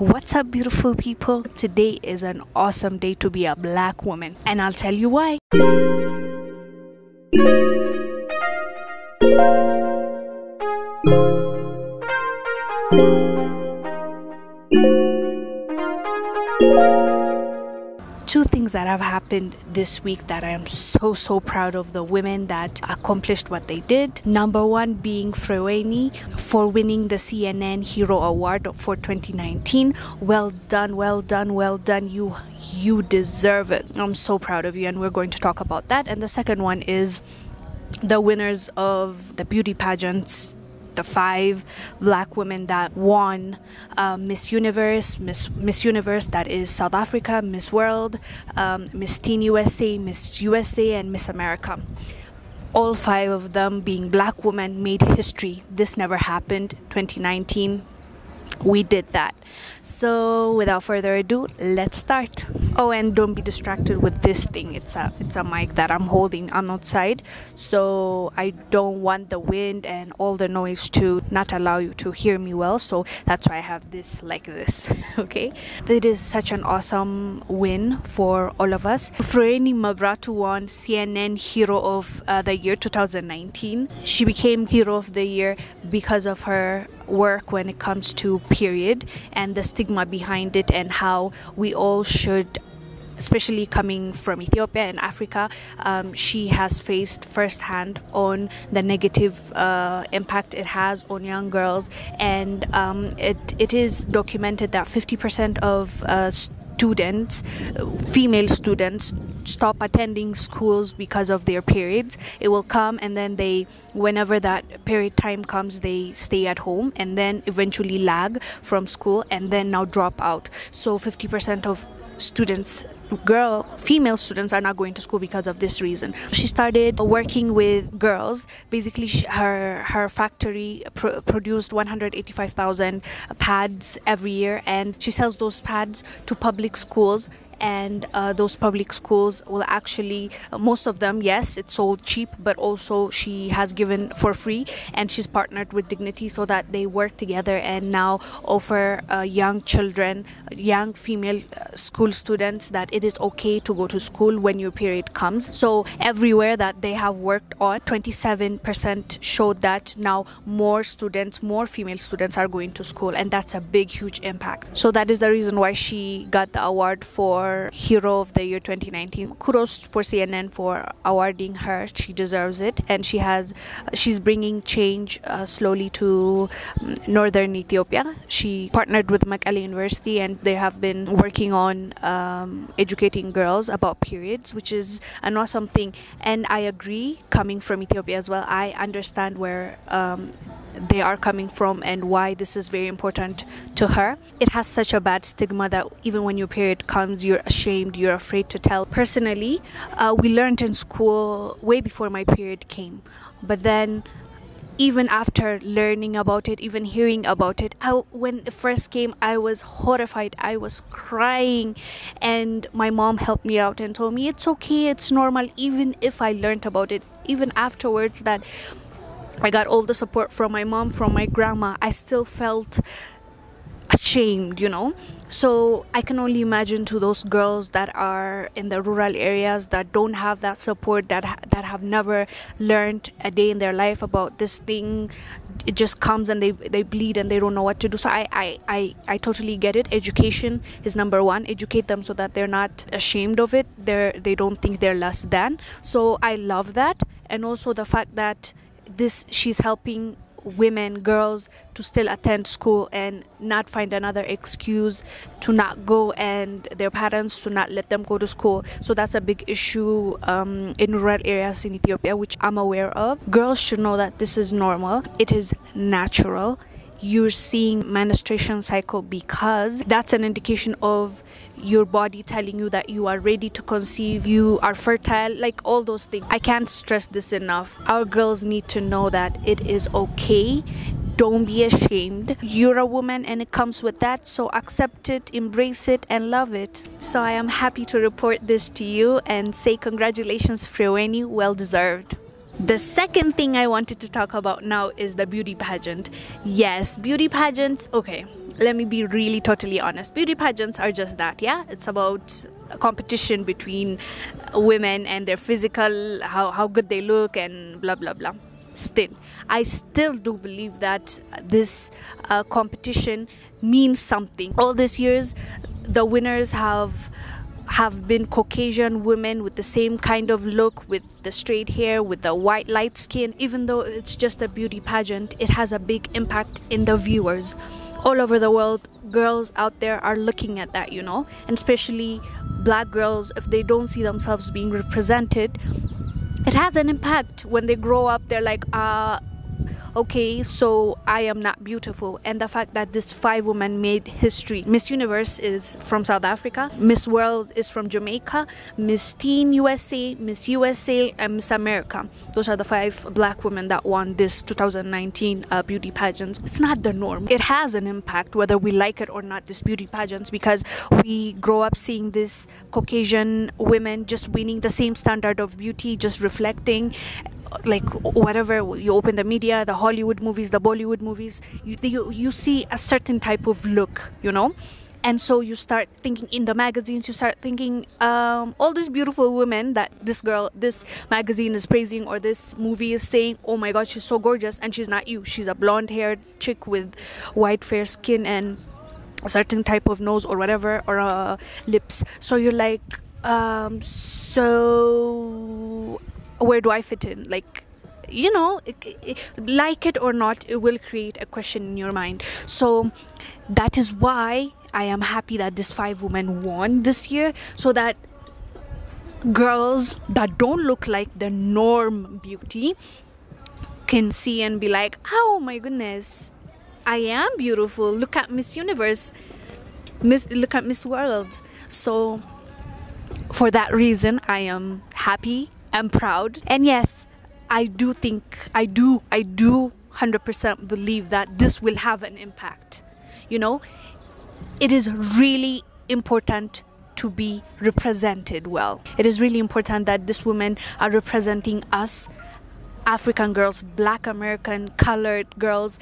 What's up, beautiful people? Today is an awesome day to be a black woman, and I'll tell you why. Two things that have happened this week that I am so so proud of the women that accomplished what they did. Number one being Freweini for winning the CNN Hero Award for 2019. Well done, well done, well done. You you deserve it. I'm so proud of you, and we're going to talk about that. And the second one is the winners of the beauty pageants the five black women that won uh, Miss Universe, Miss Miss Universe that is South Africa, Miss World, um, Miss Teen USA, Miss USA, and Miss America. All five of them being black women made history. This never happened. 2019 we did that. So without further ado, let's start. Oh, and don't be distracted with this thing. It's a it's a mic that I'm holding. I'm outside, so I don't want the wind and all the noise to not allow you to hear me well. So that's why I have this like this. okay, it is such an awesome win for all of us. Freweini Mebrahtu won CNN Hero of uh, the Year 2019. She became Hero of the Year because of her work when it comes to period and the stigma behind it and how we all should especially coming from Ethiopia and Africa, um, she has faced firsthand on the negative uh, impact it has on young girls, and um, it it is documented that 50% of uh, students, female students, stop attending schools because of their periods. It will come and then they, whenever that period time comes, they stay at home and then eventually lag from school and then now drop out. So 50% of students girl female students are not going to school because of this reason she started working with girls basically she, her her factory pr- produced 185,000 pads every year and she sells those pads to public schools and uh, those public schools will actually most of them yes it's sold cheap but also she has given for free and she's partnered with dignity so that they work together and now offer uh, young children young female uh, school students that it is okay to go to school when your period comes. So everywhere that they have worked on 27% showed that now more students more female students are going to school and that's a big huge impact. So that is the reason why she got the award for Hero of the Year 2019. Kudos for CNN for awarding her. She deserves it, and she has she's bringing change uh, slowly to um, northern Ethiopia. She partnered with Mekelle University, and they have been working on um, educating girls about periods, which is an awesome thing. And I agree, coming from Ethiopia as well, I understand where. Um, they are coming from and why this is very important to her. It has such a bad stigma that even when your period comes, you're ashamed, you're afraid to tell. Personally, uh, we learned in school way before my period came, but then even after learning about it, even hearing about it, I, when it first came, I was horrified. I was crying, and my mom helped me out and told me it's okay, it's normal. Even if I learned about it, even afterwards, that I got all the support from my mom, from my grandma. I still felt ashamed, you know. So I can only imagine to those girls that are in the rural areas that don't have that support, that ha- that have never learned a day in their life about this thing. It just comes and they they bleed and they don't know what to do. So I I I, I totally get it. Education is number one. Educate them so that they're not ashamed of it. They're they don't think they're less than. So I love that, and also the fact that this she's helping women girls to still attend school and not find another excuse to not go and their parents to not let them go to school. So that's a big issue um, in rural areas in ethiopia which i'm aware of. Girls should know that this is normal. It is natural you're seeing menstruation cycle because that's an indication of your body telling you that you are ready to conceive, you are fertile, like all those things. I can't stress this enough. Our girls need to know that it is okay. Don't be ashamed. You're a woman and it comes with that, so accept it, embrace it, and love it. So I am happy to report this to you and say congratulations, Freweini, well deserved. The second thing I wanted to talk about now is the beauty pageant. Yes, beauty pageants, okay. let me be really totally honest. Beauty pageants are just that, yeah? It's about a competition between women and their physical, how, how good they look, and blah blah blah. Still, I still do believe that this uh, competition means something. All these years, the winners have have been Caucasian women with the same kind of look, with the straight hair, with the white light skin. Even though it's just a beauty pageant, it has a big impact in the viewers. All over the world, girls out there are looking at that, you know, and especially black girls, if they don't see themselves being represented, it has an impact when they grow up. They're like, uh, okay, so I am not beautiful. And the fact that this five women made history. Miss Universe is from South Africa, Miss World is from Jamaica, Miss Teen USA, Miss USA, and Miss America. Those are the five black women that won this 2019 uh, beauty pageants. It's not the norm. It has an impact whether we like it or not, this beauty pageants, because we grow up seeing this Caucasian women just winning the same standard of beauty, just reflecting like whatever you open the media the hollywood movies the bollywood movies you, you you see a certain type of look you know? And so you start thinking in the magazines you start thinking um, all these beautiful women that this girl this magazine is praising or this movie is saying oh my god she's so gorgeous and she's not you. She's a blonde haired chick with white fair skin and a certain type of nose or whatever or uh, lips. So you're like um, so where do I fit in? Like, you know, like it or not, it will create a question in your mind. So that is why I am happy that this five women won this year, so that girls that don't look like the norm beauty can see and be like, oh my goodness, I am beautiful. Look at Miss Universe. Miss look at Miss World. So for that reason I am happy am proud. And yes, I do think, I do, I do 100% believe that this will have an impact. You know, it is really important to be represented well. It is really important that these women are representing us, African girls, black American, colored girls,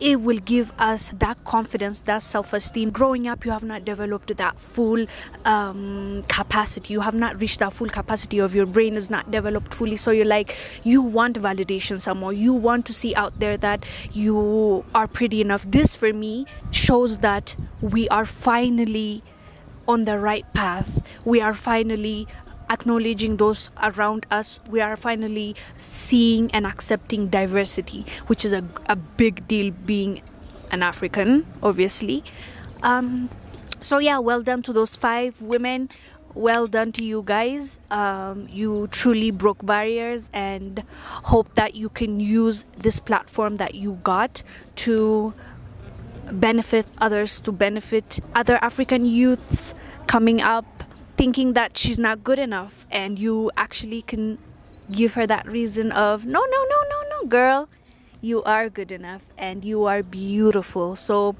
it will give us that confidence, that self esteem. Growing up, you have not developed that full um, capacity. You have not reached that full capacity of your brain is not developed fully. So you're like, you want validation somewhere. You want to see out there that you are pretty enough. This, for me, shows that we are finally on the right path. We are finally acknowledging those around us, we are finally seeing and accepting diversity, which is a, a big deal being an African, obviously. Um, so, yeah, well done to those five women. Well done to you guys. Um, you truly broke barriers and hope that you can use this platform that you got to benefit others, to benefit other African youths coming up thinking that she's not good enough and you actually can give her that reason of no no no no no girl you are good enough and you are beautiful. So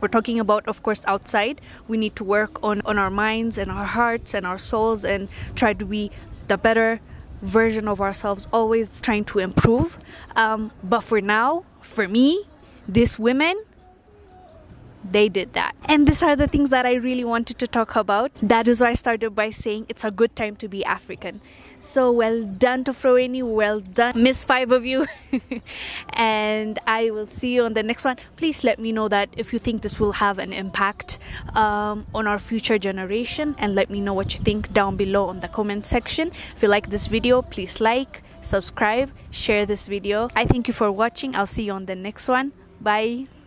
we're talking about of course outside. We need to work on on our minds and our hearts and our souls and try to be the better version of ourselves always trying to improve. Um, but for now for me these women they did that. And these are the things that I really wanted to talk about. That is why I started by saying it's a good time to be African. So well done to Freweini, well done, Miss Five of you. and I will see you on the next one. Please let me know that if you think this will have an impact um, on our future generation, and let me know what you think down below on the comment section. If you like this video, please like, subscribe, share this video. I thank you for watching. I'll see you on the next one. Bye.